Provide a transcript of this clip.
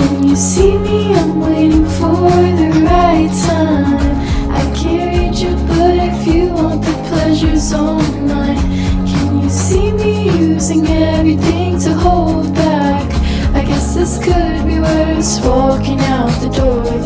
Can you see me? I'm waiting for the right time. I can't reach you, but if you want the pleasure's all mine. Can you see me using everything to hold back? I guess this could be worse. Walking out the door